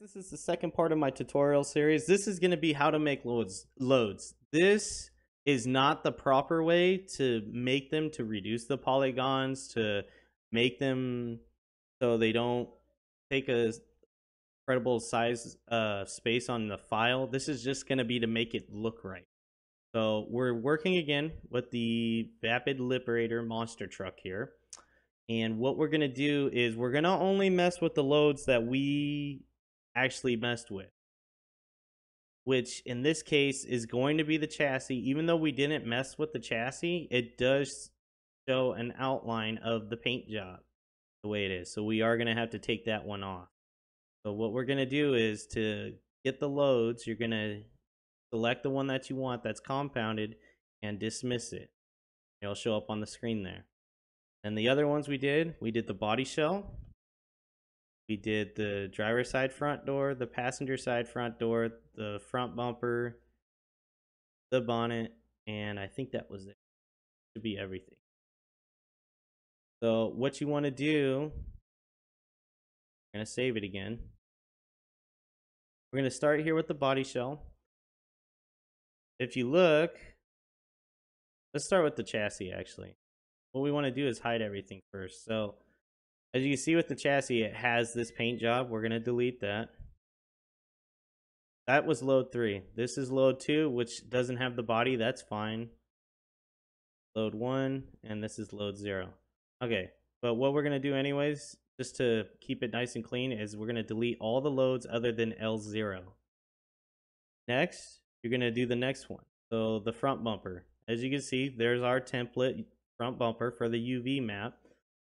This is the second part of my tutorial series. This is going to be how to make LODs. LODs. This is not the proper way to make them to reduce the polygons to make them so they don't take a incredible size uh, space on the file. This is just going to be to make it look right. So we're working again with the Vapid Liberator monster truck here. And what we're going to do is we're going to only mess with the LODs that we actually messed with. Which in this case is going to be the chassis. Even though we didn't mess with the chassis, it does show an outline of the paint job the way it is. So we are going to have to take that one off. So what we're going to do is to get the LODs, you're going to select the one that you want that's compounded and dismiss it. It'll show up on the screen there. And the other ones we did, we did the body shell, we did the driver side front door, the passenger side front door, the front bumper, the bonnet, and I think that was it. Should be everything. So what you want to do, I'm going to save it again. We're going to start here with the body shell. If you look, let's start with the chassis actually. What we want to do is hide everything first. So as you can see with the chassis, it has this paint job. We're going to delete that. That was LOD 3. This is LOD 2, which doesn't have the body. That's fine. LOD 1, and this is LOD 0. Okay, but what we're going to do anyways, just to keep it nice and clean, is we're going to delete all the LODs other than L0. Next, you're going to do the next one. So the front bumper. As you can see, there's our template front bumper for the UV map.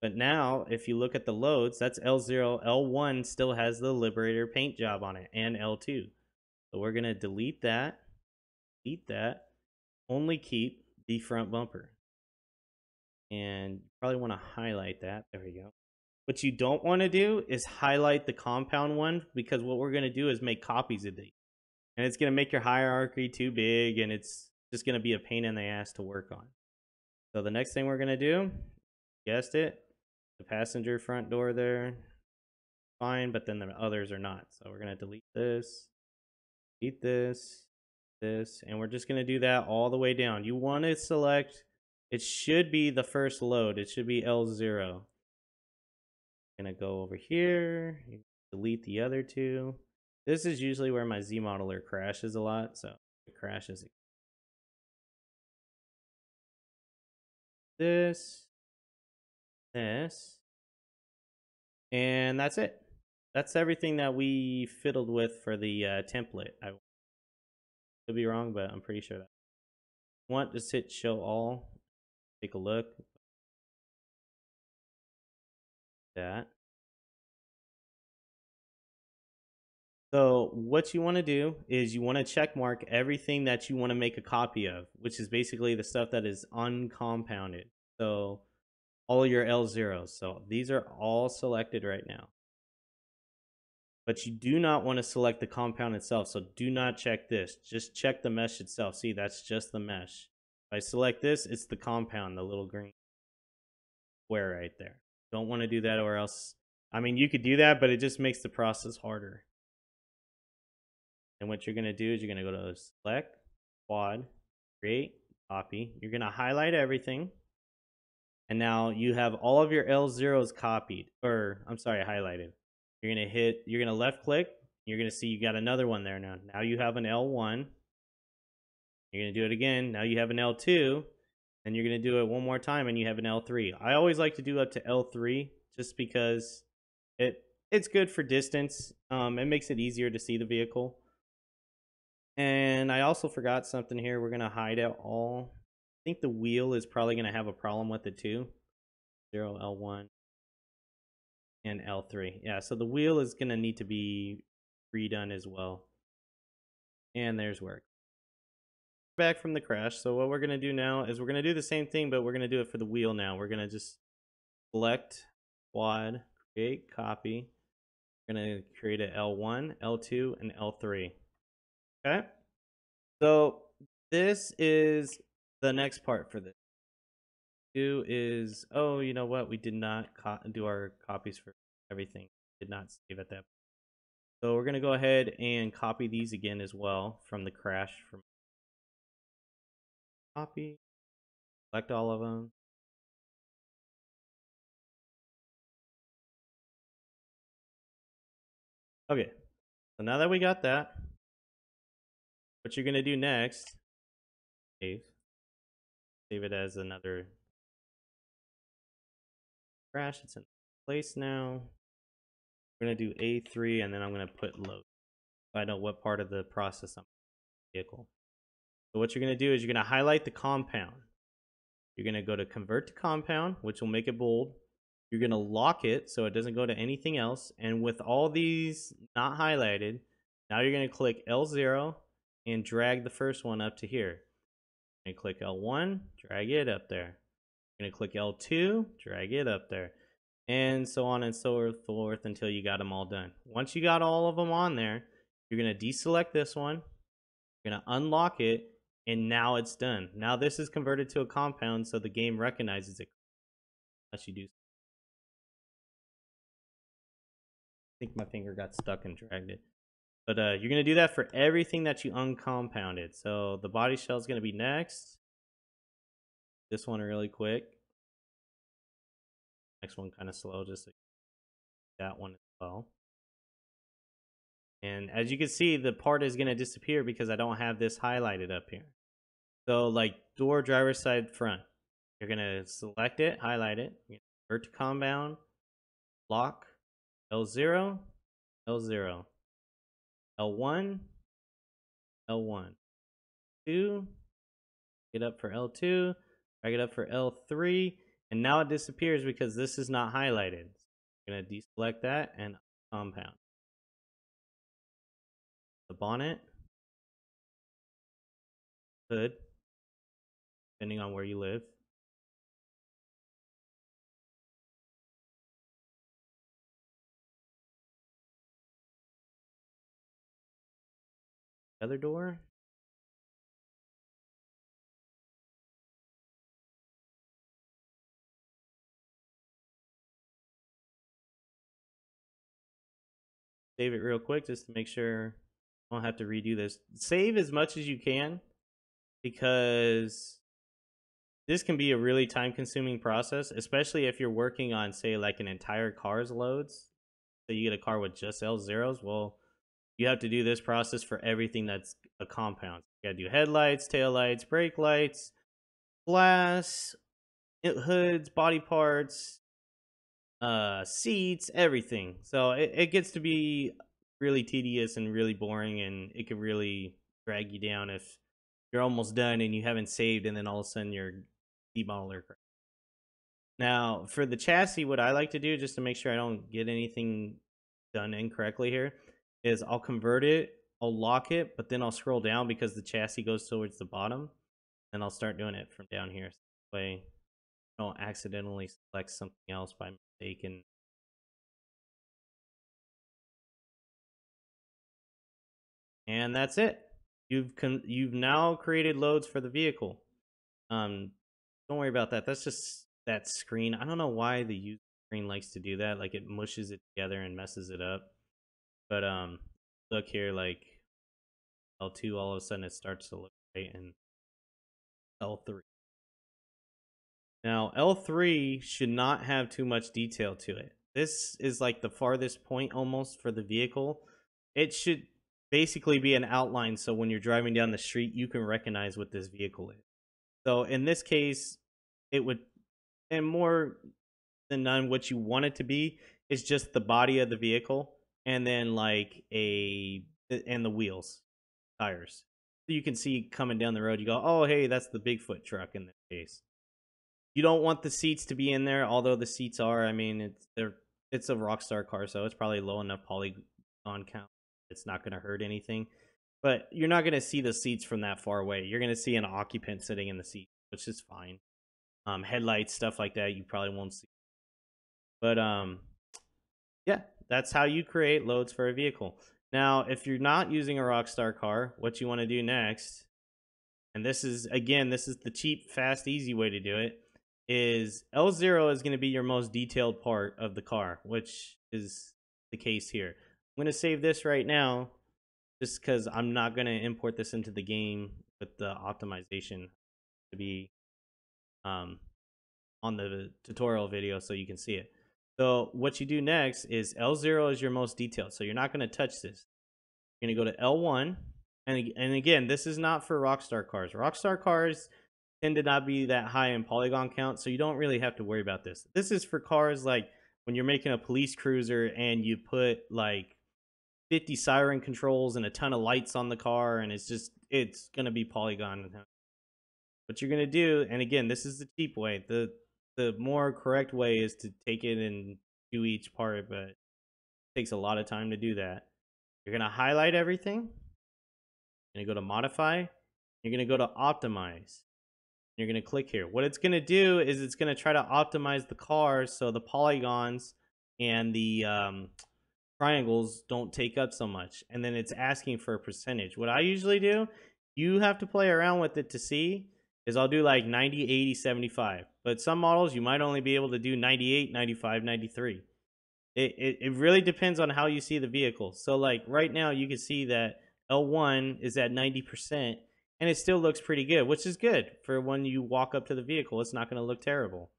But now, if you look at the LODs, that's L0. L1 still has the Liberator paint job on it, and L2. So we're going to delete that, delete that, only keep the front bumper. And you probably want to highlight that. There we go. What you don't want to do is highlight the compound one, because what we're going to do is make copies of these. And it's going to make your hierarchy too big, and it's just going to be a pain in the ass to work on. So the next thing we're going to do, guessed it, the passenger front door there. Fine but then the others are not so we're going to delete this delete this this and we're just going to do that all the way down. You want to select it should be the first LOD. It should be L0 going to go over here delete the other two. This is usually where my ZModeler crashes a lot so it crashes this this. And that's it. That's everything that we fiddled with for the uh, template. I could be wrong, but I'm pretty sure that. Want to hit show all. Take a look. That. So what you want to do is you want to check mark everything that you want to make a copy of, which is basically the stuff that is uncompounded. So all your L0s. So these are all selected right now. But you do not want to select the compound itself. So do not check this. Just check the mesh itself. See, that's just the mesh. If I select this, it's the compound, the little green square right there. Don't want to do that or else, I mean, you could do that, but it just makes the process harder. And what you're going to do is you're going to go to select, quad, create, copy. You're going to highlight everything. And now you have all of your L0s copied, or I'm sorry, highlighted. You're gonna hit, you're gonna left click, you're gonna see you got another one there now. Now you have an L1. You're gonna do it again. Now you have an L2, and you're gonna do it one more time, and you have an L3. I always like to do up to L3 just because it it's good for distance. Um, it makes it easier to see the vehicle. And I also forgot something here. We're gonna hide out all think the wheel is probably going to have a problem with it too. 0, L1, and L3. Yeah, so the wheel is going to need to be redone as well. And there's work. Back from the crash. So what we're going to do now is we're going to do the same thing, but we're going to do it for the wheel now. We're going to just select quad, create copy. We're going to create a L1, L2, and L3. Okay? So this is the next part for this do is oh you know what we did not do our copies for everything did not save at that So we're going to go ahead and copy these again as well from the crash. From Copy, select all of them. Okay, so now that we got that, what you're going to do next, save it as another crash. It's in place now. We're to do A3 and then I'm going to put LOD. I know what part of the process I'm vehicle. So what you're going to do is you're going to highlight the compound. You're going to go to convert to compound, which will make it bold. You're going to lock it so it doesn't go to anything else. And with all these not highlighted, now you're going to click L0 and drag the first one up to here. And click L1, drag it up there. You're going to click L2, drag it up there. And so on and so forth until you got them all done. Once you got all of them on there, you're going to deselect this one. You're going to unlock it. And now it's done. Now this is converted to a compound so the game recognizes it. Unless you do I think my finger got stuck and dragged it. But uh, you're going to do that for everything that you uncompounded. So the body shell is going to be next. This one really quick. Next one kind of slow, just that one as well. And as you can see, the part is going to disappear because I don't have this highlighted up here. So like door, driver side, front. You're going to select it, highlight it, convert to compound, lock, L0, L0, L1, L1, 2, get up for L2, drag it up for L3, and now it disappears because this is not highlighted. I'm going to deselect that and compound. The bonnet, hood, depending on where you live. Other door? Save it real quick just to make sure I don't have to redo this. Save as much as you can because this can be a really time consuming process, especially if you're working on, say, like an entire car's LODs. So you get a car with just L zeros. Well, you have to do this process for everything that's a compound. You gotta do headlights, tail lights, brake lights, glass, hoods, body parts, uh, seats, everything. So it, it gets to be really tedious and really boring, and it can really drag you down if you're almost done and you haven't saved, and then all of a sudden your ZModeler. Now, for the chassis, what I like to do just to make sure I don't get anything done incorrectly here is I'll convert it, I'll lock it, but then I'll scroll down because the chassis goes towards the bottom. And I'll start doing it from down here. So that way I don't accidentally select something else by mistake and And that's it. You've con- you've now created LODs for the vehicle. Um, don't worry about that. That's just that screen. I don't know why the user screen likes to do that. Like it mushes it together and messes it up. But um, look here, like L2, all of a sudden it starts to look right, and L3. Now, L3 should not have too much detail to it. This is like the farthest point almost for the vehicle. It should basically be an outline so when you're driving down the street, you can recognize what this vehicle is. So in this case, it would, and more than none, what you want it to be is just the body of the vehicle and then like a and the wheels, tires. So you can see coming down the road. You go, oh hey, that's the Bigfoot truck in this case. You don't want the seats to be in there, although the seats are. I mean, it's they're it's a Rockstar car, so it's probably low enough polygon count. It's not going to hurt anything, but you're not going to see the seats from that far away. You're going to see an occupant sitting in the seat, which is fine. Um, headlights, stuff like that, you probably won't see. But um, yeah, that's how you create LODs for a vehicle. Now, if you're not using a Rockstar car, what you want to do next, and this is, again, this is the cheap, fast, easy way to do it, is L0 is going to be your most detailed part of the car, which is the case here. I'm going to save this right now just because I'm not going to import this into the game with the optimization to be um, on the tutorial video so you can see it. So what you do next is L0 is your most detailed. So you're not going to touch this. You're going to go to L1. And, and again, this is not for Rockstar cars. Rockstar cars tend to not be that high in polygon count, so you don't really have to worry about this. This is for cars like when you're making a police cruiser and you put like 50 siren controls and a ton of lights on the car and it's just it's going to be polygon what you're going to do and again this is the cheap way the the more correct way is to take it and do each part but it takes a lot of time to do that you're going to highlight everything you're going to go to modify you're going to go to optimize you're going to click here. What it's going to do is it's going to try to optimize the car so the polygons and the um, triangles don't take up so much. And then it's asking for a percentage. What I usually do, you have to play around with it to see, is I'll do like 90, 80, 75. But some models, you might only be able to do 98, 95, 93. It, it, it really depends on how you see the vehicle. So like right now, you can see that L1 is at 90% and it still looks pretty good, which is good for when you walk up to the vehicle. It's not going to look terrible.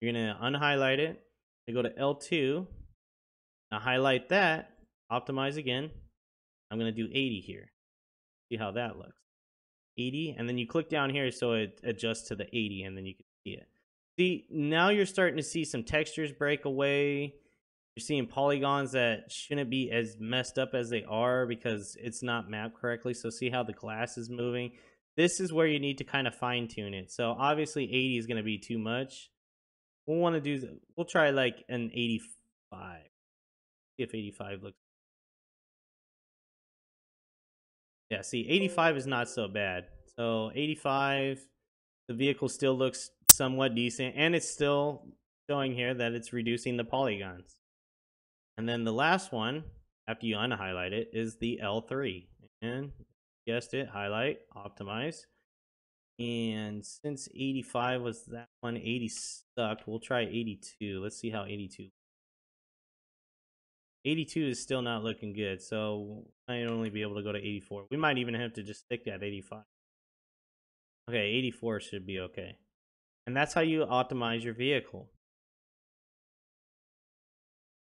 You're going to unhighlight it. You go to L2. Now highlight that. Optimize again. I'm going to do 80 here. See how that looks. 80, and then you click down here so it adjusts to the 80, and then you can see it. See, now you're starting to see some textures break away. You're seeing polygons that shouldn't be as messed up as they are because it's not mapped correctly. So see how the glass is moving? This is where you need to kind of fine tune it. So obviously 80 is going to be too much. We'll want to do, we'll try like an 85. See if 85 looks. Yeah, see 85 is not so bad. So 85, the vehicle still looks somewhat decent and it's still showing here that it's reducing the polygons. And then the last one, after you unhighlight it, is the L3. And guessed it, highlight, optimize. And since 85 was that one, 80 sucked. We'll try 82. Let's see how 82. 82 is still not looking good, so I might only be able to go to 84. We might even have to just stick at 85. Okay, 84 should be okay. And that's how you optimize your vehicle.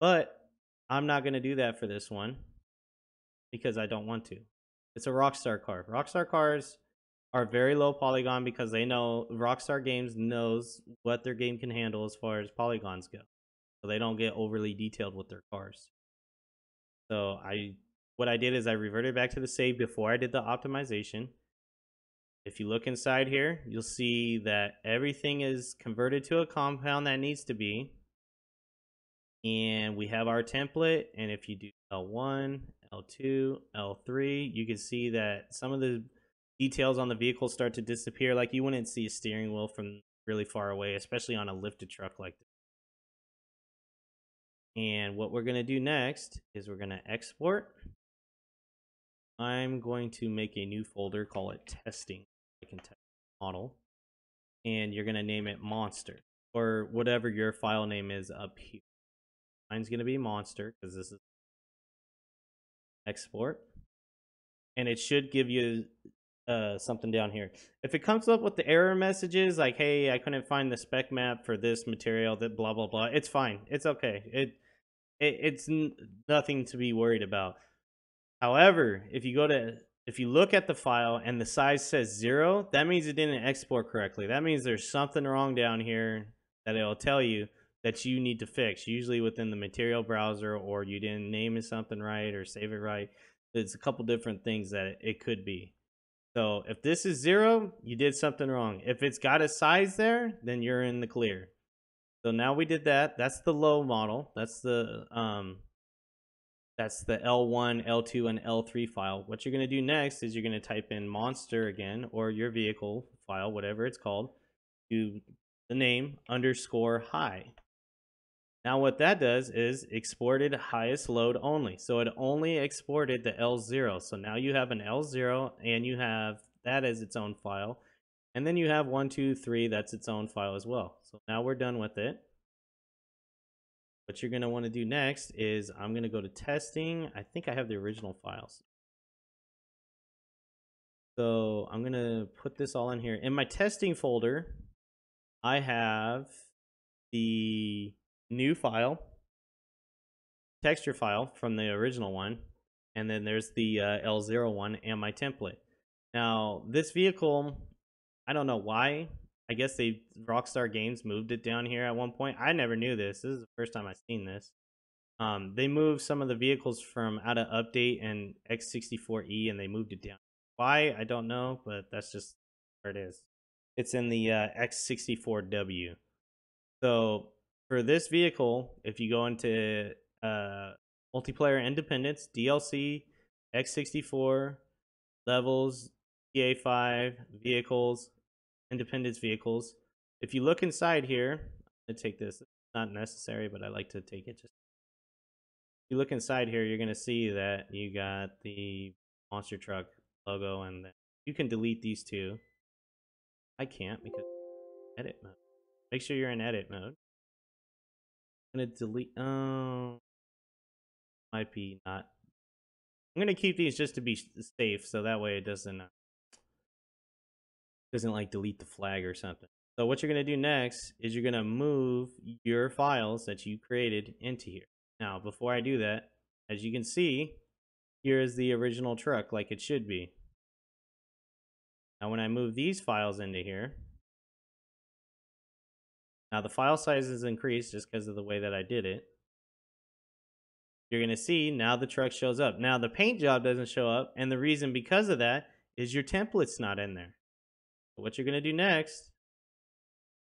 But I'm not going to do that for this one because I don't want to. It's a Rockstar car. Rockstar cars are very low polygon because they know Rockstar Games knows what their game can handle as far as polygons go. So they don't get overly detailed with their cars. So I what I did is I reverted back to the save before I did the optimization. If you look inside here, you'll see that everything is converted to a compound that needs to be and we have our template and if you do L1, L2, L3, you can see that some of the details on the vehicle start to disappear like you wouldn't see a steering wheel from really far away, especially on a lifted truck like this. And what we're going to do next is we're going to export. I'm going to make a new folder, call it testing. I can test model. And you're going to name it monster or whatever your file name is up here. Mine's going to be monster because this is export. And it should give you uh, something down here. If it comes up with the error messages like, hey, I couldn't find the spec map for this material, that blah, blah, blah, it's fine. It's okay. It, it It's nothing to be worried about. However, if you go to if you look at the file and the size says zero, that means it didn't export correctly. That means there's something wrong down here that it'll tell you that you need to fix, usually within the material browser, or you didn't name it something right or save it right. There's a couple different things that it could be. So if this is zero, you did something wrong. If it's got a size there, then you're in the clear. So now we did that. That's the low model. That's the um, that's the L1, L2, and L3 file. What you're going to do next is you're going to type in monster again, or your vehicle file, whatever it's called, do the name underscore high. Now what that does is exported highest LOD only. So it only exported the L0. So now you have an L0 and you have that as its own file. And then you have one, two, three, that's its own file as well. So now we're done with it. what you're going to want to do next is I'm going to go to testing. I think I have the original files. So I'm going to put this all in here. In my testing folder, I have the new file, texture file from the original one, and then there's the uh, L0 one and my template. Now, this vehicle, I don't know why. I guess they Rockstar Games moved it down here at one point. I never knew this. This is the first time I've seen this. Um, they moved some of the vehicles from out of update and X64E, and they moved it down. Why I don't know, but that's just where it is. It's in the uh, X64W. So for this vehicle, if you go into uh, multiplayer independence, DLC, X64, levels, GTA5, vehicles, independence vehicles. If you look inside here, I'm gonna take this. It's not necessary, but I like to take it. Just if you look inside here, you're gonna see that you got the monster truck logo, and you can delete these two. I can't because edit mode. Make sure you're in edit mode. I'm gonna delete. Oh, might be not. I'm gonna keep these just to be safe, so that way it doesn't uh, doesn't like delete the flag or something. So what you're going to do next is you're going to move your files that you created into here. Now, before I do that, as you can see, here is the original truck like it should be. Now, when I move these files into here, now the file size is increased just because of the way that I did it. You're going to see now the truck shows up. Now the paint job doesn't show up, and the reason because of that is your template's not in there. What you're going to do next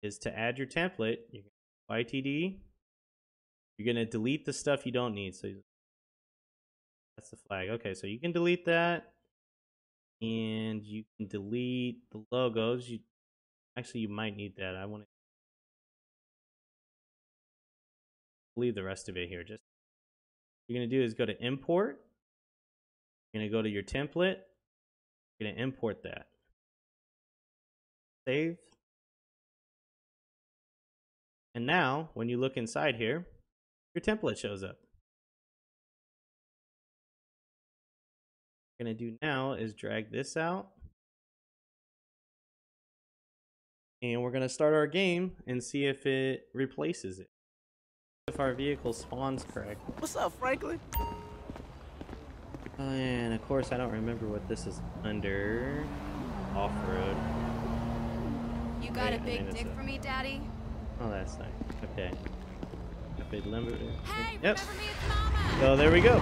is to add your template. You're going to YTD. You're going to delete the stuff you don't need. So that's the flag. Okay, so you can delete that. And you can delete the logos. You Actually, you might need that. I want to leave the rest of it here. Just you're going to do is go to import. You're going to go to your template. You're going to import that save. And now, when you look inside here, your template shows up. What we're going to do now is drag this out. And we're going to start our game and see if it replaces it. If our vehicle spawns correct. What's up, Franklin? Oh, and of course, I don't remember what this is under. Off-road. You got a big dick for me, Daddy? Oh, that's nice. Okay. A big limber. Hey, yep. remember me, it's Mama. So there we go.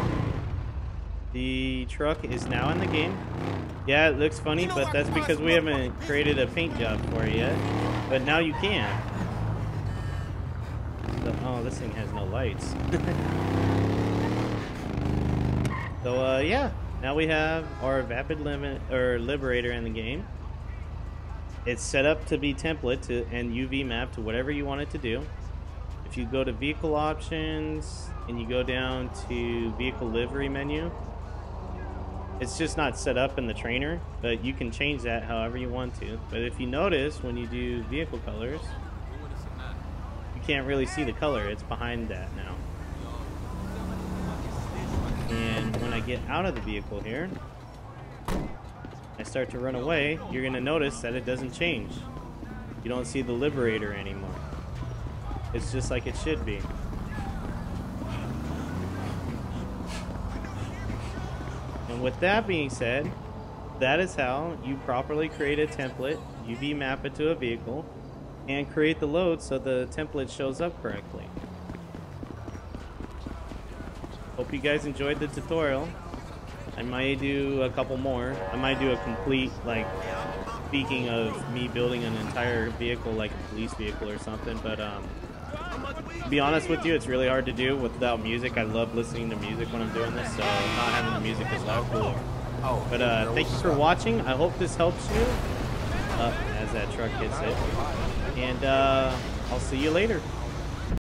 The truck is now in the game. Yeah, it looks funny, but that's because we haven't created a paint job for it yet. But now you can. So, oh, this thing has no lights. so, uh, yeah. Now we have our Vapid Limit or Liberator in the game. It's set up to be template to and UV map to whatever you want it to do. If you go to vehicle options and you go down to vehicle livery menu, it's just not set up in the trainer, but you can change that however you want to. But if you notice when you do vehicle colors, you can't really see the color. It's behind that now. And when I get out of the vehicle here, Start to run away, you're going to notice that it doesn't change. You don't see the Liberator anymore. It's just like it should be. And with that being said, that is how you properly create a template, UV map it to a vehicle, and create the LOD so the template shows up correctly. Hope you guys enjoyed the tutorial. I might do a couple more. I might do a complete, like, speaking of me building an entire vehicle, like a police vehicle or something, but, um, to be honest with you, it's really hard to do without music. I love listening to music when I'm doing this, so not having the music is a cool. But, uh, thank you for watching. I hope this helps you, uh, as that truck hits it. And, uh, I'll see you later.